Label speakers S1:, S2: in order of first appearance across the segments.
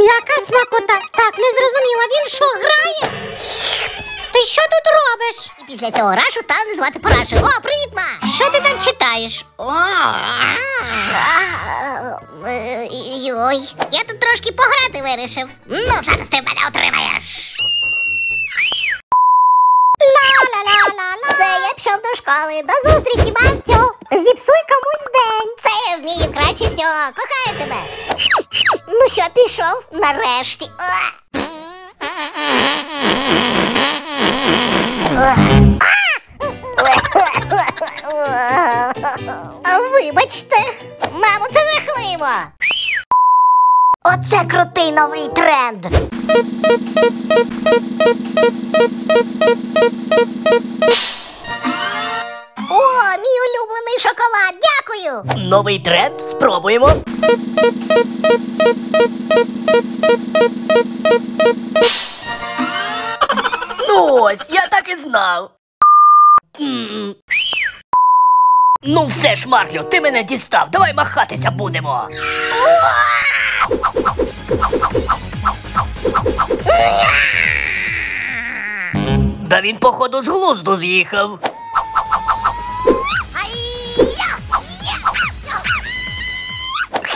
S1: Яка смакота? Так, не зрозуміла, він що, грає? Ти що тут робиш?
S2: І після цього Рашу стали називати Парашею. О, привіт, ма!
S1: Що ти там читаєш?
S2: О, е, Йой, я тут трошки пограти вирішив. Ну, зараз ти мене отримаєш.
S1: Ла-ла-ла-ла-ла.
S2: Все, я пішов до школи. До зустрічі, бабцю.
S1: Зіпсуй комусь день.
S2: Це я вмію краще всього. Кохаю тебе. Пішов? Нарешті. Вибачте, мамо, це жахливо. Оце крутий новий тренд. О, мій улюблений шоколад, дякую.
S3: Новий тренд спробуємо. Ну ось, я так і знав. Ну все ж, Марлю, ти мене дістав. Давай махатися будемо. Да він, походу, з глузду з'їхав.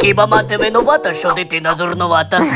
S3: Хіба мати винувата, що дитина дурнувата?